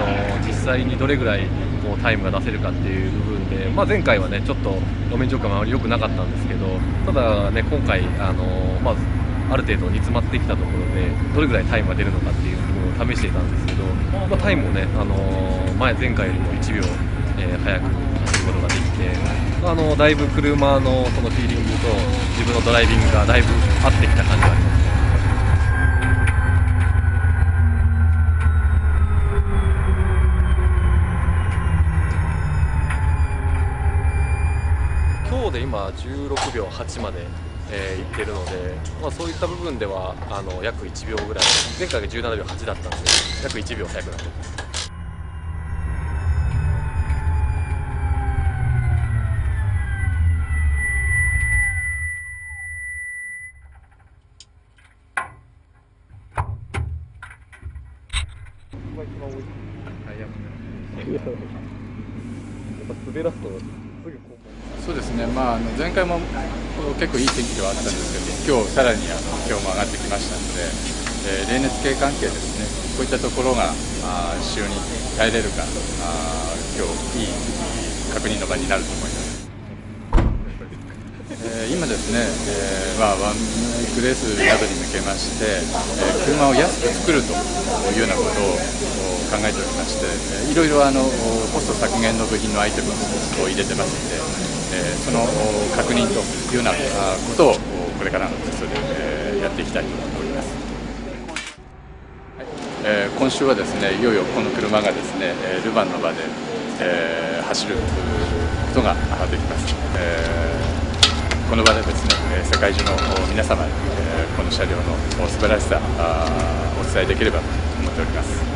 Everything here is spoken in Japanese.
の実際にどれぐらいこうタイムが出せるかっていう部分で、まあ、前回はねちょっと路面状況もあまり良くなかったんですけどただね今回あの、まあ、ある程度煮詰まってきたところでどれぐらいタイムが出るのかっていう部分を試していたんですけど、まあ、タイムもね、あの前前回よりも1秒、えー、早く走ることができてあのだいぶ車のそのフィーリングと自分のドライビングがだいぶ合ってきた感じがあります。今16秒8まで、えー、いってるので、まあ、そういった部分ではあの約1秒ぐらい。前回が17秒8だったんで約1秒速くなってます滑らすとすぐこう。そうですね、まあ、前回も結構いい天気ではあったんですけど、今日さらにあの気温も上がってきましたので、えー、冷熱系関係ですね、こういったところがあ潮に耐えれるか、あ今日いい確認の場になると思います。えー、今ですね、えーまあ、ワンメイクレースなどに向けまして、えー、車を安く作るというようなことを考えておりまして、えー、いろいろあのコスト削減の部品のアイテムを入れてますので、えー、その確認というようなことをこれからのテストで、え、やっていきたいと思います。えー、今週はですねいよいよこの車がですねルヴァンの場で、えー、走ることができます。えーこの場でですね世界中の皆様にこの車両の素晴らしさをお伝えできればと思っております。